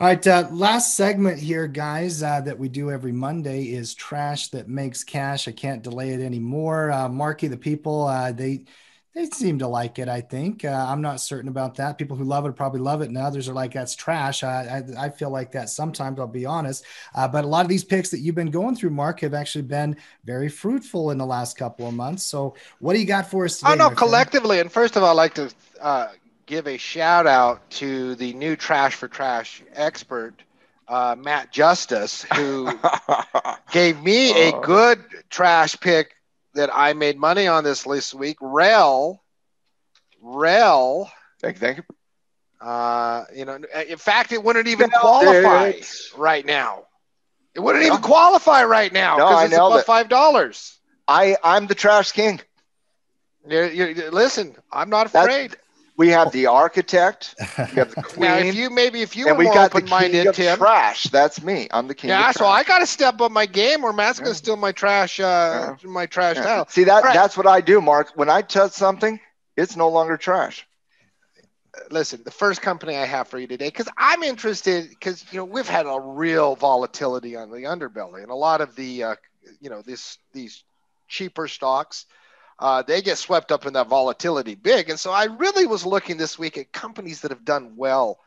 All right, uh, last segment here, guys, uh, that we do every Monday is trash that makes cash. I can't delay it anymore. Uh, Marky, the people, uh, they they seem to like it. I think uh, I'm not certain about that. People who love it probably love it, and others are like that's trash. I I, I feel like that sometimes. I'll be honest, uh, but a lot of these picks that you've been going through, Mark, have actually been very fruitful in the last couple of months. So, what do you got for us? Today, oh no, collectively, and first of all, I'd like to give a shout out to the new Trash for Trash expert, uh, Matt Justice, who gave me a oh. good trash pick that I made money on this last week. Rel, Rel. Thank you. Thank you. Uh, you know, in fact, it wouldn't even qualify right now. It wouldn't even qualify right now because no, it's above five dollars. I I'm the trash king. You're, you're, listen, I'm not afraid. That's, we have the architect. We have the queen. now, if you maybe if you and were we more got open-minded, Tim. Trash. That's me. I'm the king. Yeah, so I got to step up my game, or Matt's yeah. gonna steal my trash. Uh, yeah. my trash yeah. title. See that? Right. That's what I do, Mark. When I touch something, it's no longer trash. Listen, the first company I have for you today, because I'm interested, because you know we've had a real volatility on the underbelly, and a lot of the, uh, you know, this these cheaper stocks uh, they get swept up in that volatility big. And so I really was looking this week at companies that have done well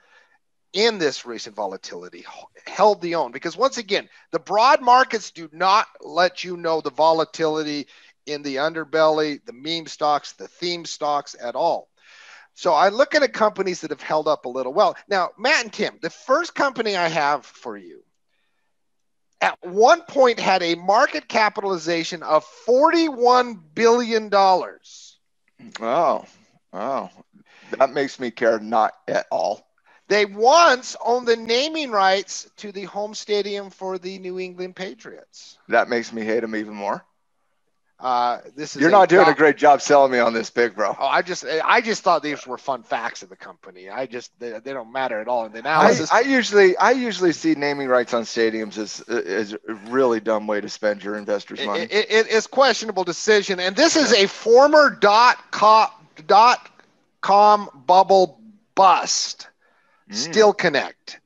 in this recent volatility, held the own. Because once again, the broad markets do not let you know the volatility in the underbelly, the meme stocks, the theme stocks at all. So I look at companies that have held up a little well. Now, Matt and Tim, the first company I have for you at one point had a market capitalization of $41 billion. Oh, oh, that makes me care not at all. They once owned the naming rights to the home stadium for the New England Patriots. That makes me hate them even more. Uh, this is You're not doing a great job selling me on this big, bro. Oh, I just I just thought these were fun facts of the company. I just they, they don't matter at all in the analysis. I, I, usually I usually see naming rights on stadiums as as a really dumb way to spend your investors' money. It, it, it's questionable decision, and this is a former dot com dot com bubble bust. Mm. Steel Connect.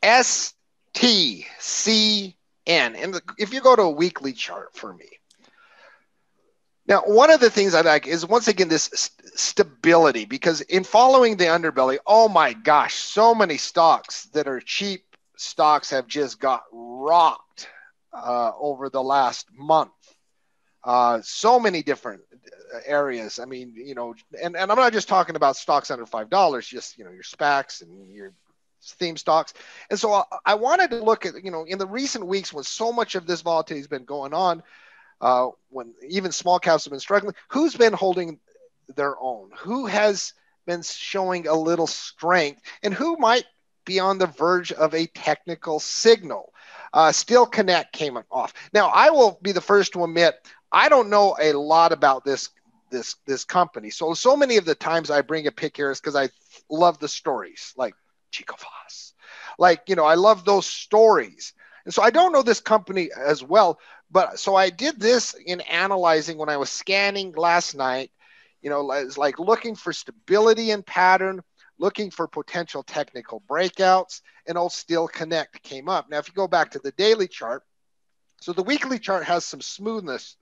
S T C N, and if you go to a weekly chart for me now, one of the things I like is once again this st- stability because in following the underbelly, oh my gosh, so many stocks that are cheap stocks have just got rocked uh, over the last month. Uh, so many different uh, areas. I mean, you know, and, and I'm not just talking about stocks under five dollars, just you know, your SPACs and your theme stocks. And so I, I wanted to look at, you know, in the recent weeks when so much of this volatility has been going on uh, when even small caps have been struggling. Who's been holding their own? Who has been showing a little strength, and who might be on the verge of a technical signal? Uh, Steel Connect came off. Now, I will be the first to admit I don't know a lot about this this this company. So so many of the times I bring a pick here is because I love the stories, like Chico Voss. Like you know, I love those stories. And so I don't know this company as well, but so I did this in analyzing when I was scanning last night, you know, it's like looking for stability and pattern, looking for potential technical breakouts, and old Steel Connect came up. Now, if you go back to the daily chart, so the weekly chart has some smoothness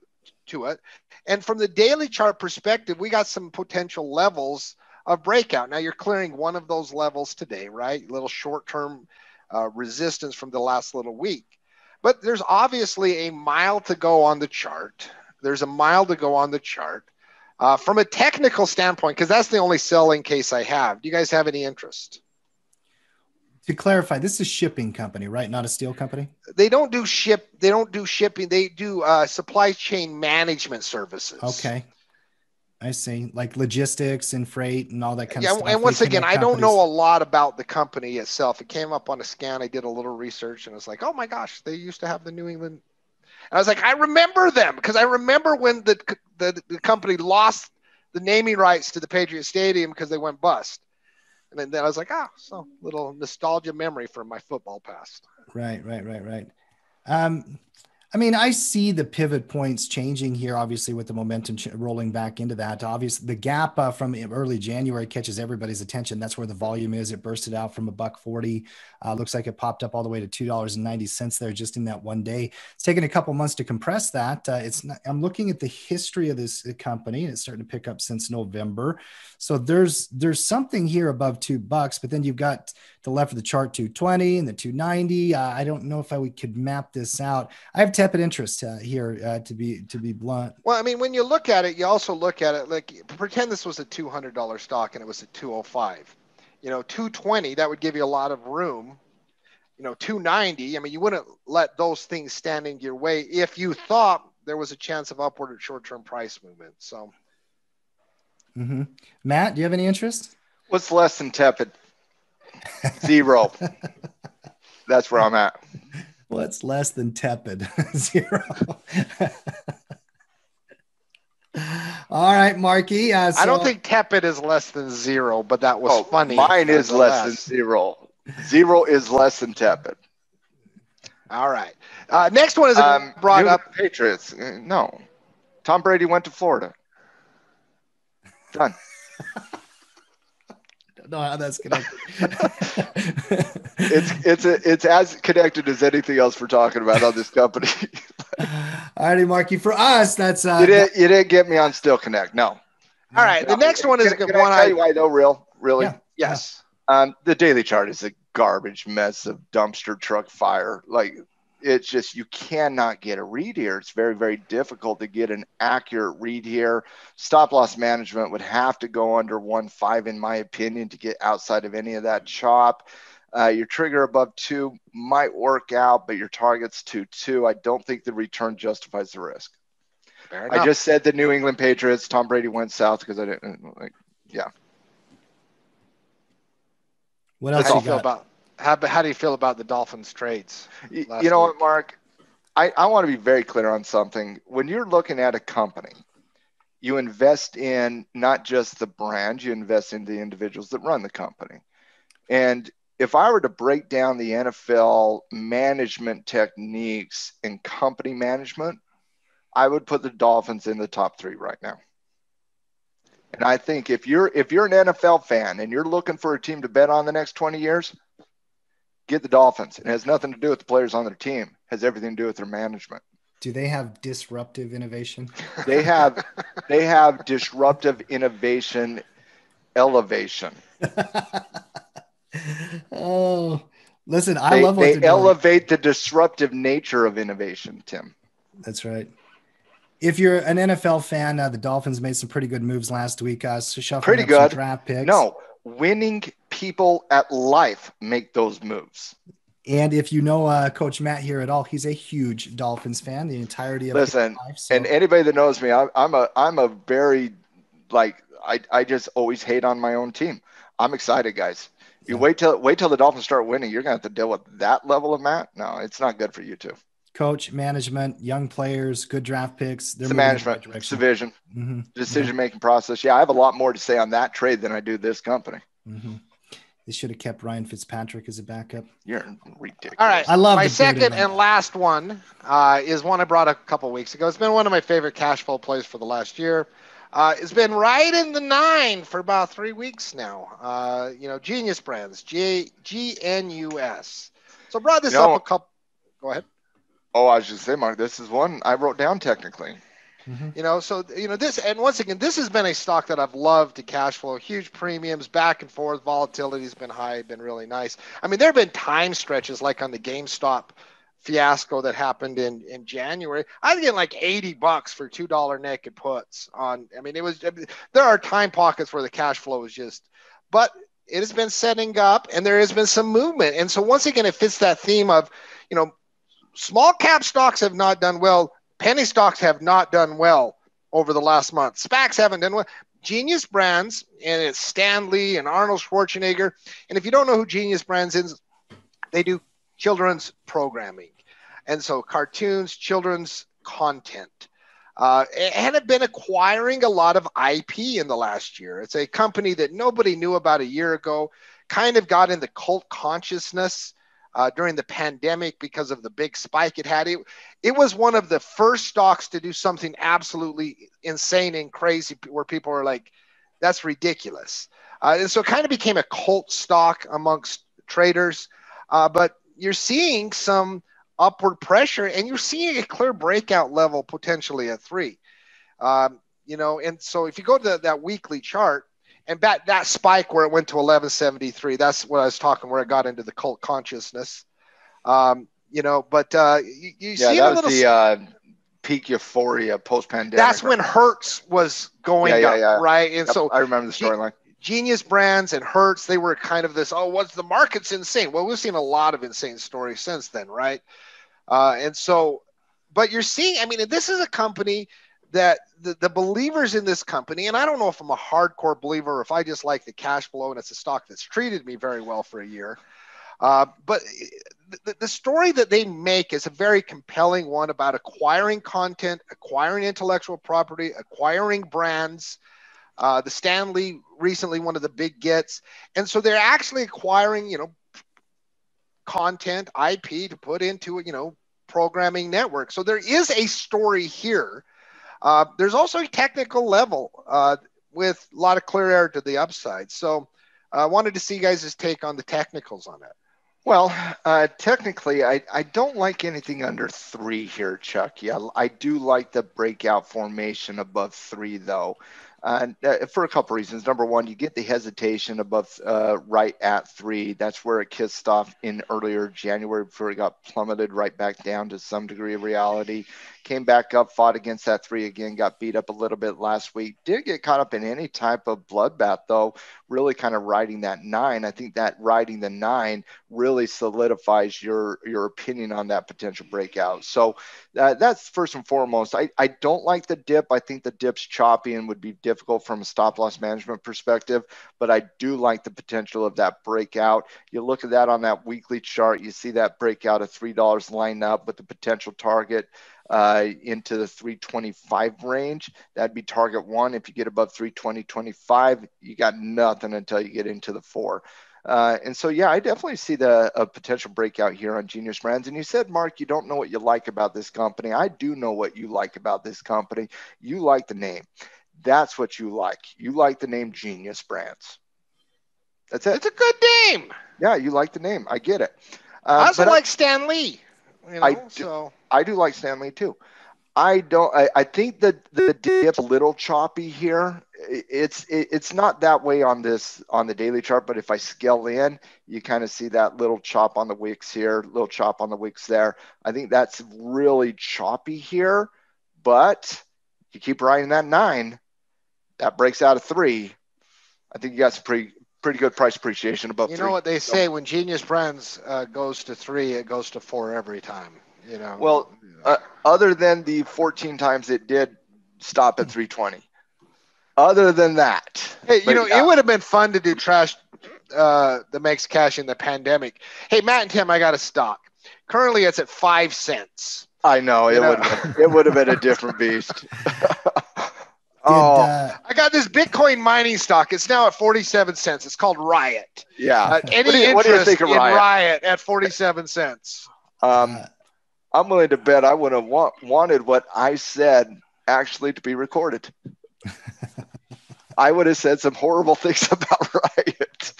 to it. And from the daily chart perspective, we got some potential levels of breakout. Now you're clearing one of those levels today, right? A little short term uh, resistance from the last little week. But there's obviously a mile to go on the chart. There's a mile to go on the chart. Uh, from a technical standpoint, because that's the only selling case I have. Do you guys have any interest? To clarify, this is a shipping company, right? Not a steel company. They don't do ship. They don't do shipping. They do uh, supply chain management services. Okay. I see, like logistics and freight and all that kind yeah, of stuff. Yeah, And once again, I don't know a lot about the company itself. It came up on a scan. I did a little research and it's like, oh my gosh, they used to have the New England. And I was like, I remember them because I remember when the, the, the company lost the naming rights to the Patriot Stadium because they went bust. And then, then I was like, ah, oh, so little nostalgia memory from my football past. Right, right, right, right. Um, I mean, I see the pivot points changing here, obviously, with the momentum ch- rolling back into that. Obviously, the gap uh, from early January catches everybody's attention. That's where the volume is. It bursted out from a buck 40. Uh, looks like it popped up all the way to $2.90 there just in that one day. It's taken a couple months to compress that. Uh, it's not, I'm looking at the history of this uh, company, and it's starting to pick up since November. So there's there's something here above two bucks, but then you've got the left of the chart 220 and the 290. Uh, I don't know if I we could map this out. I have tepid interest uh, here uh, to be to be blunt. Well, I mean, when you look at it, you also look at it like pretend this was a two hundred dollar stock and it was a two hundred five. You know, two twenty that would give you a lot of room. You know, two ninety. I mean, you wouldn't let those things stand in your way if you thought there was a chance of upward or short term price movement. So. Mm-hmm. Matt, do you have any interest? What's less than tepid? Zero. That's where I'm at. What's less than tepid? Zero. All right, Marky. Uh, so, I don't think tepid is less than zero, but that was oh, funny. Mine is less than zero. Zero is less than tepid. All right. Uh, next one is um, brought up. Patriots. Uh, no. Tom Brady went to Florida. Done. know how that's connected. it's it's a, it's as connected as anything else we're talking about on this company. All righty, Marky. For us, that's uh, you didn't you didn't get me on Steel Connect. No. All right. The next one is can, can one. I tell you why though? Real, really? Yeah. Yes. Um, the daily chart is a garbage mess of dumpster truck fire. Like it's just you cannot get a read here. It's very, very difficult to get an accurate read here. Stop loss management would have to go under one five, in my opinion, to get outside of any of that chop. Uh, your trigger above two might work out, but your target's two two. I don't think the return justifies the risk. I just said the New England Patriots. Tom Brady went south because I didn't like. Yeah. What else how you feel about how, how do you feel about the Dolphins trades? You know week? what, Mark? I, I want to be very clear on something. When you're looking at a company, you invest in not just the brand, you invest in the individuals that run the company. And if I were to break down the NFL management techniques and company management, I would put the Dolphins in the top three right now. And I think if you're if you're an NFL fan and you're looking for a team to bet on the next 20 years, get the Dolphins. It has nothing to do with the players on their team. It has everything to do with their management. Do they have disruptive innovation? They have they have disruptive innovation elevation. oh, listen, I they, love what they elevate doing. the disruptive nature of innovation, Tim. That's right. If you're an NFL fan, uh, the Dolphins made some pretty good moves last week. Uh, pretty good draft picks. No, winning people at life make those moves. And if you know uh, Coach Matt here at all, he's a huge Dolphins fan. The entirety of listen, life, so. and anybody that knows me, I, I'm a I'm a very like I I just always hate on my own team. I'm excited, guys. You yeah. wait till wait till the Dolphins start winning. You're gonna have to deal with that level of Matt. No, it's not good for you too. Coach, management, young players, good draft picks. They're the management, it's the vision, mm-hmm. decision making mm-hmm. process. Yeah, I have a lot more to say on that trade than I do this company. Mm-hmm. They should have kept Ryan Fitzpatrick as a backup. You're ridiculous. All right. I love my second and last one uh, is one I brought a couple weeks ago. It's been one of my favorite cash flow plays for the last year. Uh, it's been right in the nine for about three weeks now. Uh, you know, Genius Brands, G G N U S. So I brought this you know, up a couple. Go ahead. Oh, I was just saying, Mark, this is one I wrote down technically. Mm-hmm. You know, so you know this, and once again, this has been a stock that I've loved to cash flow. Huge premiums, back and forth, volatility's been high, been really nice. I mean, there have been time stretches like on the GameStop fiasco that happened in in January. I was getting like eighty bucks for two dollar naked puts on. I mean, it was. There are time pockets where the cash flow is just, but it has been setting up, and there has been some movement. And so once again, it fits that theme of, you know, small cap stocks have not done well penny stocks have not done well over the last month. SPACs haven't done well. Genius Brands, and it's Stan Lee and Arnold Schwarzenegger. And if you don't know who Genius Brands is, they do children's programming. And so cartoons, children's content. Uh, and have been acquiring a lot of IP in the last year. It's a company that nobody knew about a year ago, kind of got in the cult consciousness uh, during the pandemic because of the big spike it had. It, it was one of the first stocks to do something absolutely insane and crazy where people were like, that's ridiculous. Uh, and so it kind of became a cult stock amongst traders. Uh, but you're seeing some upward pressure and you're seeing a clear breakout level potentially at three. Um, you know, and so if you go to that weekly chart, and that that spike where it went to 1173 that's what i was talking where it got into the cult consciousness um, you know but uh, you, you yeah, see that a was the uh, peak euphoria post pandemic. that's when hertz was going Yeah, yeah, up yeah. right and so I remember the storyline. genius brands and hertz they were kind of this oh what's the market's insane well we've seen a lot of insane stories since then right uh, and so but you're seeing i mean this is a company that the, the believers in this company and i don't know if i'm a hardcore believer or if i just like the cash flow and it's a stock that's treated me very well for a year uh, but the, the story that they make is a very compelling one about acquiring content acquiring intellectual property acquiring brands uh, the Stan Lee recently one of the big gets, and so they're actually acquiring you know content IP to put into you know programming network. So there is a story here. Uh, there's also a technical level uh, with a lot of clear air to the upside. So I wanted to see you guys' take on the technicals on it. Well, uh, technically, I, I don't like anything under three here, Chuck. Yeah, I do like the breakout formation above three, though. Uh, for a couple reasons. Number one, you get the hesitation above uh, right at three. That's where it kissed off in earlier January before it got plummeted right back down to some degree of reality. Came back up, fought against that three again, got beat up a little bit last week. Did get caught up in any type of bloodbath, though, really kind of riding that nine. I think that riding the nine really solidifies your your opinion on that potential breakout. So uh, that's first and foremost. I, I don't like the dip. I think the dip's choppy and would be difficult from a stop loss management perspective, but I do like the potential of that breakout. You look at that on that weekly chart, you see that breakout of $3 line up with the potential target uh, into the 325 range. That'd be target one. If you get above 320, 25, you got nothing until you get into the four. Uh, and so, yeah, I definitely see the a potential breakout here on Genius Brands. And you said, Mark, you don't know what you like about this company. I do know what you like about this company. You like the name. That's what you like. You like the name Genius Brands. That's it. It's a good name. Yeah, you like the name. I get it. Uh, I also like Stan Lee. You know, I do- so I do like Stan Lee too. I don't. I, I think that the dip's a little choppy here. It's it, it's not that way on this on the daily chart, but if I scale in, you kind of see that little chop on the wicks here, little chop on the wicks there. I think that's really choppy here, but you keep riding that nine, that breaks out of three. I think you got some pretty pretty good price appreciation above you three. know what they say when Genius Brands uh, goes to three, it goes to four every time. You know. Well, uh, other than the 14 times it did stop at 320. Other than that, Hey, you know, yeah. it would have been fun to do trash uh, that makes cash in the pandemic. Hey, Matt and Tim, I got a stock. Currently, it's at five cents. I know it know. would it would have been a different beast. Oh uh, I got this Bitcoin mining stock. It's now at 47 cents. It's called Riot. yeah. Uh, any What do you- what interest think of in Riot? Riot at 47 cents? Um, I'm willing to bet I would have wa- wanted what I said actually to be recorded. I would have said some horrible things about Riot.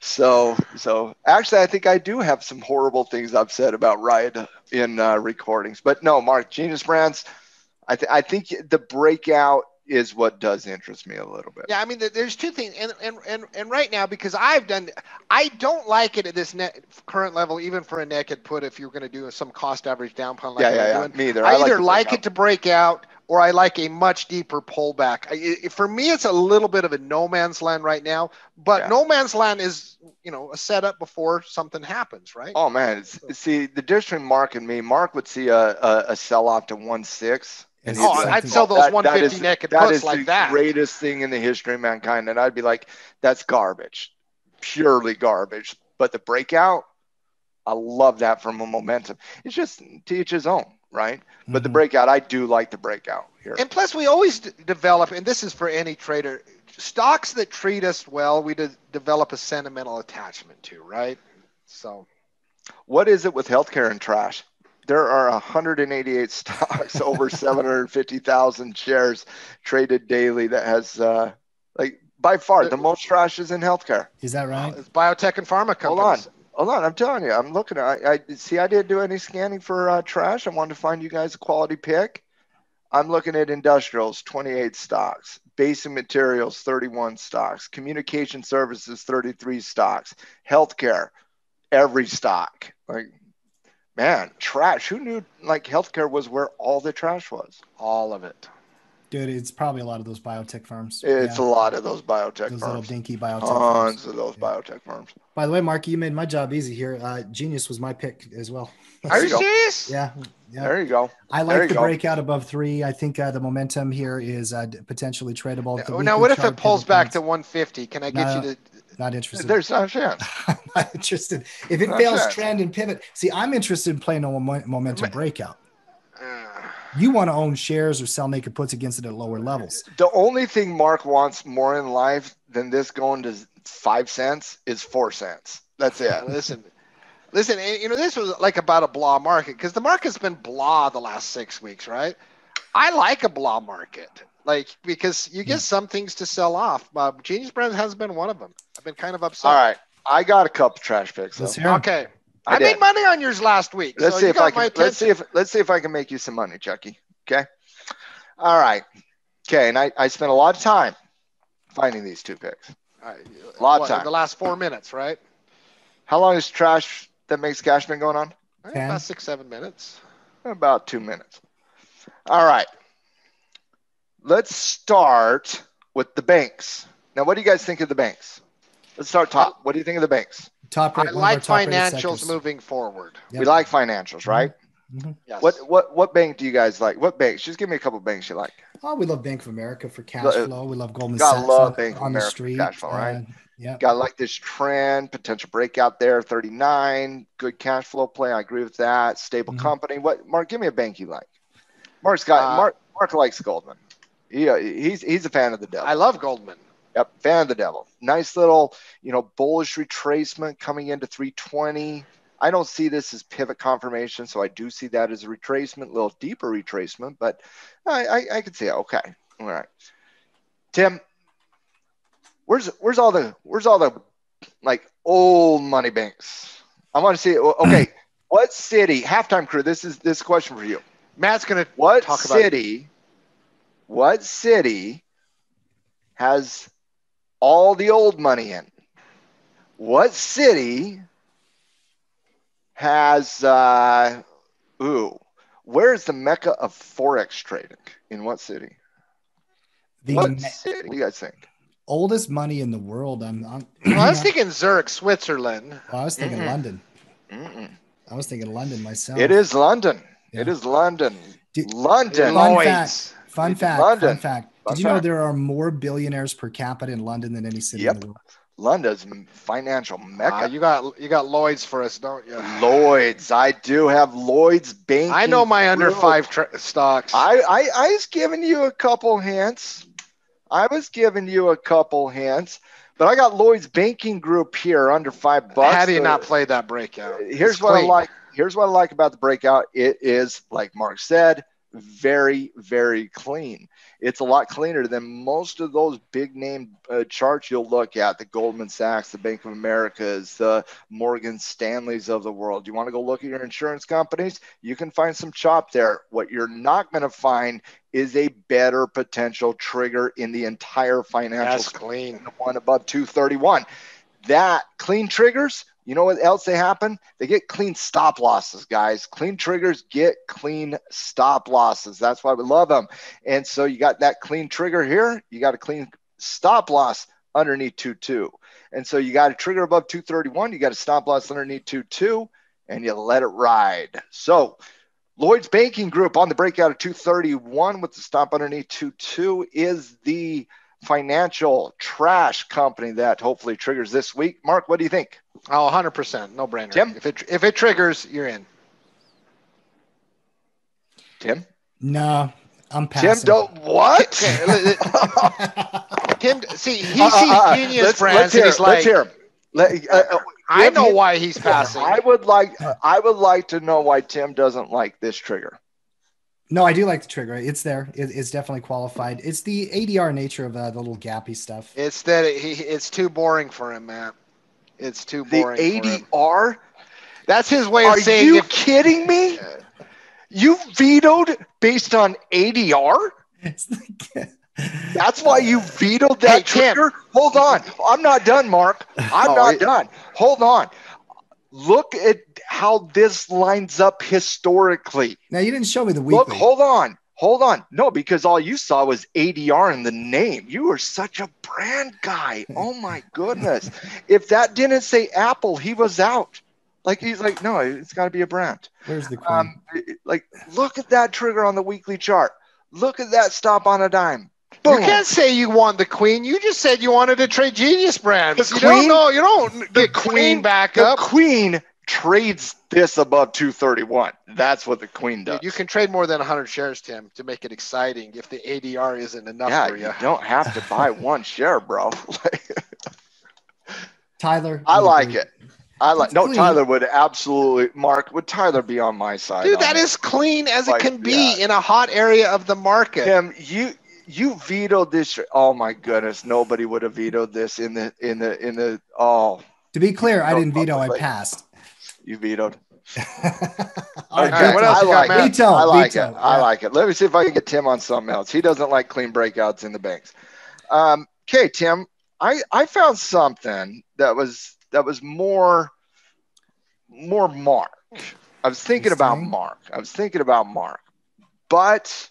So, so actually, I think I do have some horrible things I've said about Riot in uh, recordings. But no, Mark, Genius Brands, I, th- I think the breakout is what does interest me a little bit. Yeah, I mean, there's two things, and and and, and right now because I've done, I don't like it at this net current level, even for a naked put. If you're going to do some cost average down pun like yeah, yeah, yeah. doing. Me either. I, like either the like breakout. it to break out or I like a much deeper pullback. I, I- for me, it's a little bit of a no man's land right now, but Yeah. no man's land is, you know, a setup before something happens, right? Oh man, it's, see the difference between Mark and me. Mark would see a, a, a sell off to one six. And Oh, be it's like, I'd sell those that- that 150 is- naked that puts is like the that. greatest thing in the history of mankind. And I'd be like, that's garbage, purely garbage. But the breakout, I love that from a momentum. It's just to each his own, right? But the mhm. breakout, I do like the breakout here. And plus, we always d- develop, and this is for any trader, stocks that treat us well, we de- develop a sentimental attachment to, right? So, What is it with healthcare and trash? There are 188 stocks, over 750,000 shares traded daily. That has, uh, like, by far the most trash is in healthcare. Is that right? It's biotech and pharma companies. Hold on. Hold on, I'm telling you, I'm looking. I, I see. I didn't do any scanning for uh, trash. I wanted to find you guys a quality pick. I'm looking at industrials, 28 stocks, basic materials, 31 stocks, communication services, 33 stocks, healthcare, every stock. Like, man, trash. Who knew like healthcare was where all the trash was? All of it. Dude, it's probably a lot of those biotech firms. It's Yeah. a lot of those biotech those little firms. dinky biotech Tons firms. of those Yeah. biotech firms. By the way, Marky, you made my job easy here. Uh, Genius was my pick as well. Are you serious? yeah, yeah. There you go. I like the go. breakout above three. I think uh, the momentum here is uh, potentially tradable. The Now, what if it pulls back points, to 150? Can I get No. you to? Not interested. There's not a chance. I'm not interested. If it fails sure. trend and pivot, see, I'm interested in playing a mo- momentum breakout. Uh, You want to own shares or sell naked puts against it at lower levels. The only thing Mark wants more in life than this going to five cents is four cents. That's it. listen, listen. You know this was like about a blah market because the market's been blah the last six weeks, right? I like a blah market, like because you get some things to sell off. Uh, Genius Brands has been one of them. I've been kind of upset. All right. I got a couple trash picks. Let's Though. hear 'em. Okay. I I, made money on yours last week. Let's so see you if got I can. Let's see if let's see if I can make you some money, Chucky. Okay. All right. Okay. And I, I spent a lot of time finding these two picks. All right, Lot of time. The last four minutes, right? How long is trash that makes cash been going on? Eh, About six, seven minutes. About two minutes. All right. Let's start with the banks. Now, what do you guys think of the banks? Let's start top. What do you think of the banks? Top I rate, one of our like top financials moving forward. Yep. We like financials, right? Yes. What what what bank do you guys like? What banks? Just give me a couple banks you like. Oh, we love Bank of America for cash Uh, flow. We love Goldman gotta Sachs love on, Bank of on the America street. cash flow, right? Uh, yeah. Got to like this trend, potential breakout there, 39, good cash flow play. I agree with that. Stable Mhm. company. What Mark? Give me a bank you like. Mark's got Uh, Mark. Mark likes Goldman. He, uh, he's he's a fan of the devil. I love Goldman. Yep, fan of the devil. Nice little, you know, bullish retracement coming into 320. I don't see this as pivot confirmation, so I do see that as a retracement, a little deeper retracement, but I, I, I can see it. Okay, all right. Tim, where's where's all the where's all the like old money banks? I want to see. Okay, what city? Halftime crew. This is this question for you. Matt's gonna What Talk about- city? What city has all the old money in? What city has uh ooh? Where's the mecca of forex trading? In what city? The what me- city? What do you guys think? oldest money in the world. I'm, I'm Well, I was thinking Zurich, Switzerland. Well, I was thinking Mm-mm. London. Mm-mm. I was thinking London myself. It is London. It Yeah. is London. Did- London. Fun Lloyd's. fact. Fun fact. London. Fun fact. Fun Did you know fact. there are more billionaires per capita in London than any city Yep. in the world? London's financial mecca. Uh, you got you got Lloyd's for us, don't you? Lloyd's. I do have Lloyd's banking. I know my under Group. five tra- stocks. I, I I was giving you a couple hints. I was giving you a couple hints, but I got Lloyd's banking group here under five bucks. How do you not play that breakout? Here's It's what I like. Here's what I like about the breakout. It is, like Mark said, very, very clean. It's a lot cleaner than most of those big name uh, charts you'll look at the Goldman Sachs, the Bank of Americas, the Morgan Stanleys of the world. You want to go look at your insurance companies? You can find some chop there. What you're not going to find is a better potential trigger in the entire financial That's clean. the one above 231. That clean triggers, you know what else they happen? They get clean stop losses, guys. Clean triggers get clean stop losses. That's why we love them. And so you got that clean trigger here, you got a clean stop loss underneath 22. And so you got a trigger above 231, you got a stop loss underneath 22, and you let it ride. So Lloyd's Banking Group on the breakout of 231 with the stop underneath 22 is the financial trash company that hopefully triggers this week. Mark, what do you think? Oh, 100%. No brainer. Tim? If it if it triggers, you're in. Tim? No, I'm passing. Tim, don't what? Tim, see, he Uh, sees uh, uh, genius let's, brands let's hear, he's let's hear. him. Let, uh, uh, I know me- why he's passing. I would like Uh. I would like to know why Tim doesn't like this trigger. No, I do like the trigger. It's there. It, it's definitely qualified. It's the ADR nature of uh, the little gappy stuff. It's that it, he, it's too boring for him, man. It's too The boring. for him. ADR? That's his way of Are saying you if kidding me? You vetoed based on ADR? That's why you vetoed that Hey, trigger? Hold on. I'm not done, Mark. I'm Oh, not it- done. Hold on. Look at how this lines up historically. now you didn't show me the Look, weekly. hold on. Hold on. No, because all you saw was ADR in the name. You were such a brand guy. Oh my goodness. if that didn't say Apple, he was out. Like he's like, no, it's got to be a brand. Where's the queen? Um, like, look at that trigger on the weekly chart. Look at that stop on a dime. You can't say you want the queen. You just said you wanted to trade Genius brands. The you don't know. You don't the get queen, queen- back The up. queen trades this above 231. That's what the queen does. You can trade more than 100 shares, Tim, to make it exciting. If the ADR isn't enough yeah, for you. you don't have to buy one share, bro. Tyler. I like it. I like. It's No, clean. Tyler would absolutely. Mark, would Tyler be on my side? Dude, on that this? clean as it can be yeah. in a hot area of the market. Tim. You you vetoed this. Oh my goodness, nobody would have vetoed this in the in the in the. Oh, To be clear, I didn't veto. I passed. you vetoed. Okay, what else I you like Matt? it. Veto, I like veto, it. I like it. Let me see if I can get Tim on something else. He doesn't like clean breakouts in the banks. Um, okay, Tim. I I found something that was that was more more Mark. I was thinking about Mark. I was thinking about Mark, but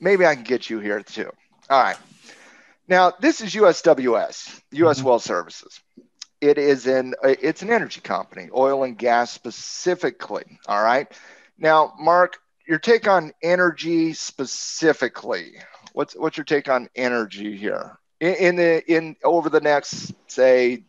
maybe I can get you here too. All right. Now this is USWS, US Mhm. Well Services. It is an it's an energy company, oil and gas specifically. All right. Now, Mark, your take on energy specifically. What's what's your take on energy here in, in the in over the next say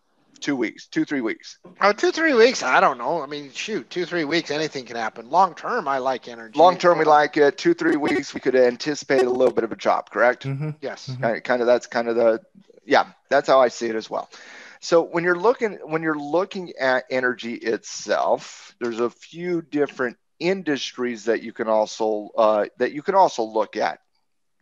two weeks, two three weeks? Oh, two, three weeks. I don't know. I mean, shoot, two, three weeks, anything can happen. Long term, I like energy. Long term, we like it. Two three weeks, we could anticipate a little bit of a drop. Correct? Mhm. Yes. Mhm. kind of, kind of that's kind of the yeah that's how i see it as well so when you're looking when you're looking at energy itself there's a few different industries that you can also uh, that you can also look at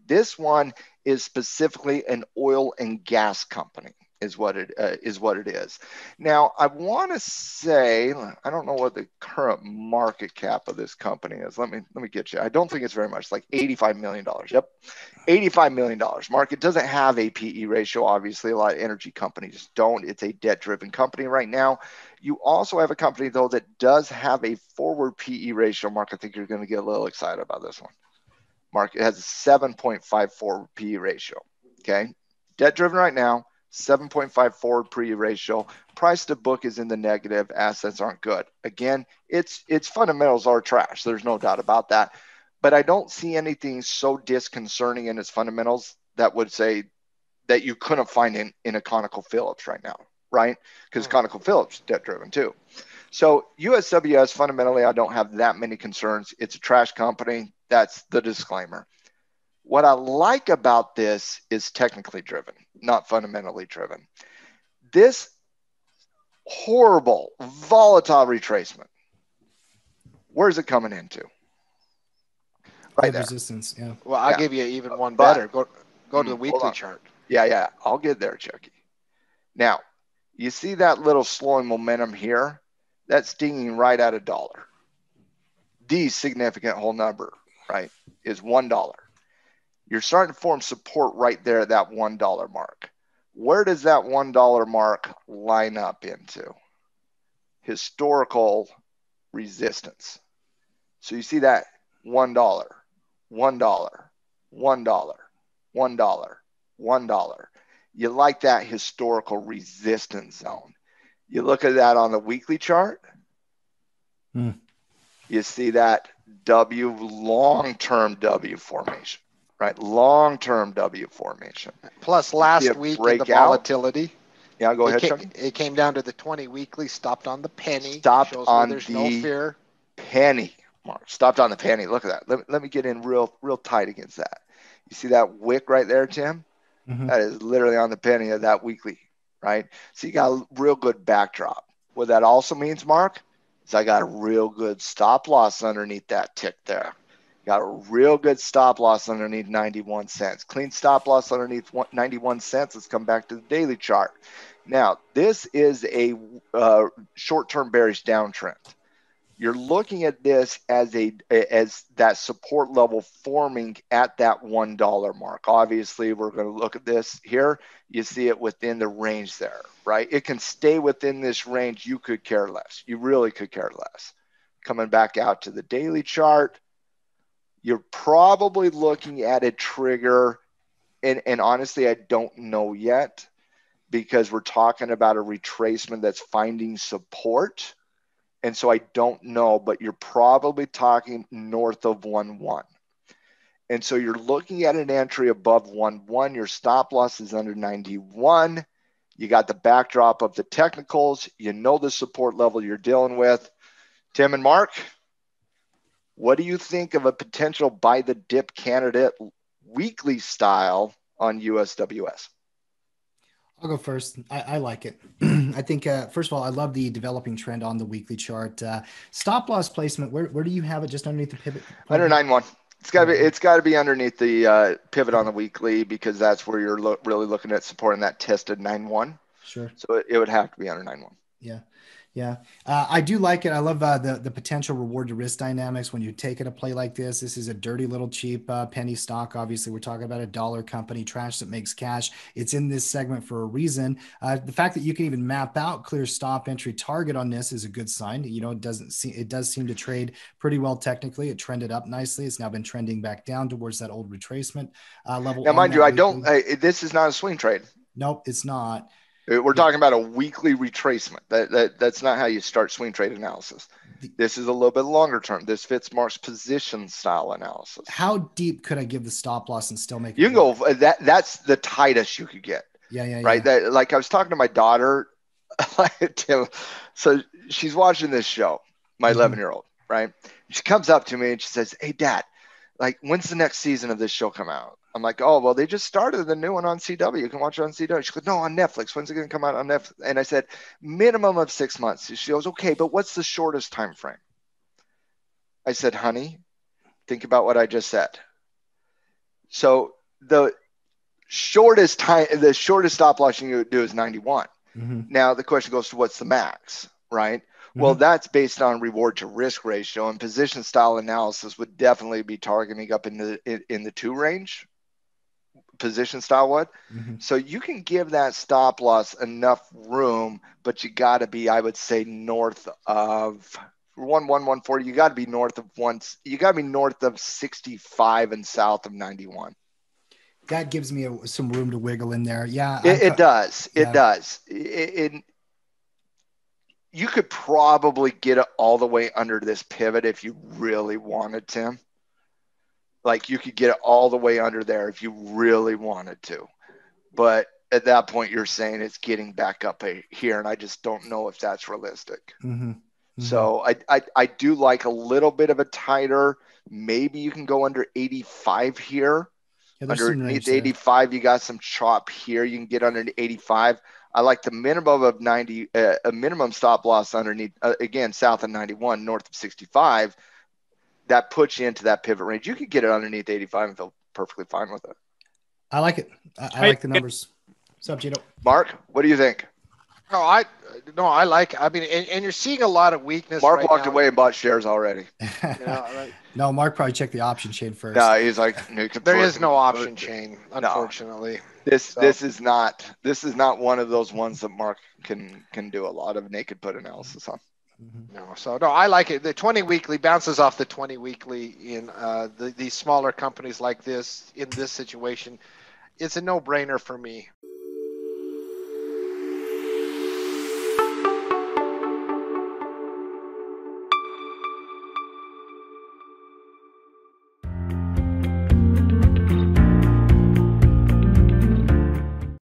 this one is specifically an oil and gas company is what it uh, is what it is. Now i want to say i don't know what the current market cap of this company is. Let me let me get you. I don't think it's very much. Like 85 million dollars. Yep. 85 million dollars. Market doesn't have a pe ratio obviously. A lot of energy companies don't. It's a debt driven company right now. You also have a company though that does have a forward pe ratio mark. I think you're going to get a little excited about this one. Mark it has a 7.54 pe ratio okay? Debt driven right now 7.5 forward pe ratio price to book is in the negative assets aren't good again it's its fundamentals are trash there's no doubt about that but I don't see anything so disconcerting in its fundamentals that would say that you couldn't find in, in a Conoco Phillips right now, right? Because Hmm. Phillips debt driven too. So USWS fundamentally, I don't have that many concerns. It's a trash company. That's the disclaimer. What I like about this is technically driven, not fundamentally driven. This horrible, volatile retracement, where's it coming into? Right there. resistance. Yeah. Well, I'll Yeah. give you even one But- better. Go go to Hmm, the weekly chart. Yeah, yeah, I'll get there, Chucky. Now, you see that little slowing momentum here? That's dinging right at a dollar. The significant whole number, right, is one dollar. You're starting to form support right there at that one dollar mark. Where does that one dollar mark line up into? Historical resistance. So you see that one dollar, one dollar, one dollar, one dollar, one dollar. You like that historical resistance zone. You look at that on the weekly chart. Hmm. You see that W long term W formation, right? Long term W formation. Plus, last week in the breakout? volatility, Yeah, go it, ahead, came, Chucky. it came down to the 20 weekly, stopped on the penny. Stopped shows on where there's no the- fear. penny mark. Stopped on the penny. Look at that. Let, let me get in real real tight against that. You see that wick right there, Tim? Mhm. That is literally on the penny of that weekly, right? So you got a real good backdrop. What that also means, Mark, is I got a real good stop loss underneath that tick there. Got a real good stop loss underneath 91 cents. Clean stop loss underneath 91 cents. Let's come back to the daily chart. Now, this is a uh, short-term bearish downtrend. You're looking at this as a as that support level forming at that one dollar mark. Obviously, we're going to look at this here. You see it within the range there, right? It can stay within this range. You could care less. You really could care less. Coming back out to the daily chart, you're probably looking at a trigger, and, and honestly, I don't know yet because we're talking about a retracement that's finding support. And so I don't know, but you're probably talking north of 1 1. And so you're looking at an entry above 1 1. Your stop loss is under 91. You got the backdrop of the technicals. You know the support level you're dealing with. Tim and Mark, what do you think of a potential buy the dip candidate weekly style on USWS? I'll go first. I, I like it. I think, uh, first of all, I love the developing trend on the weekly chart. Uh, stop loss placement. Where, where do you have it? Just underneath the pivot. Under nine one. It's got to be. It's got to be underneath the uh, pivot on the weekly because that's where you're lo- really looking at supporting that tested nine one. Sure. So it, it would have to be under nine one. Yeah. Yeah, uh, I do like it. I love uh, the the potential reward to risk dynamics when you take it a play like this. This is a dirty little cheap uh, penny stock. Obviously, we're talking about a dollar company, trash that makes cash. It's in this segment for a reason. Uh, the fact that you can even map out clear stop entry target on this is a good sign. You know, it doesn't see it does seem to trade pretty well technically. It trended up nicely. It's now been trending back down towards that old retracement uh, level. Now, mind you, I don't. this is not a swing trade. Nope, it's not. Uh, we're talking about a weekly retracement. That, that that's not how you start swing trade analysis. This is a little bit longer term. This fits Mark's position style analysis. How deep could I give the stop loss and still make? You can go that. That's the tightest you could get. Yeah, yeah, right. Yeah. That like I was talking to my daughter, Tim. So she's watching this show. My mm-hmm. 11 year old, right? She comes up to me and she says, "Hey, Dad, like when's the next season of this show come out?" I'm like, oh, well, they just started the new one on CW. You can watch it on CW. She goes, no, on Netflix. When's it going to come out on Netflix? And I said, minimum of six months. She goes, okay, but what's the shortest time frame? I said, honey, think about what I just said. So the shortest time, the shortest stop loss you would do is 91. Mm-hmm. Now the question goes to what's the max, right? Mm-hmm. Well, that's based on reward to risk ratio, and position style analysis would definitely be targeting up in the in, in the two range position style would. Mm-hmm. So you can give that stop loss enough room, but you got to be, I would say, north of one one one forty. You got to be north of once. You got to be north of sixty five and south of ninety one. That gives me a, some room to wiggle in there. Yeah, it, it does. Yeah. It does. It, it, you could probably get it all the way under this pivot if you really wanted to. Like you could get it all the way under there if you really wanted to. But at that point, you're saying it's getting back up here, and I just don't know if that's realistic. Mm-hmm. Mm-hmm. So I, I I do like a little bit of a tighter. Maybe you can go under 85 here. Yeah, Underneath 85, you got some chop here. You can get under 85. I like the minimum of 90, uh, a minimum stop loss underneath, uh, again, south of 91, north of 65 that puts you into that pivot range. You could get it underneath 85 and feel perfectly fine with it. I like it. I, I like the numbers. What's up, Gino? Mark, what do you think? No, I no, I like. I mean, and, and you're seeing a lot of weakness. Mark right walked now. away and bought shares already. you know, no, Mark probably checked the option chain first. No, he's like, there is no option chain, unfortunately. No. This so. this is not this is not one of those ones that Mark can can do a lot of naked put analysis on. Mm-hmm. No, so no, I like it. The 20 weekly bounces off the 20 weekly in uh, the, these smaller companies like this in this situation. It's a no brainer for me.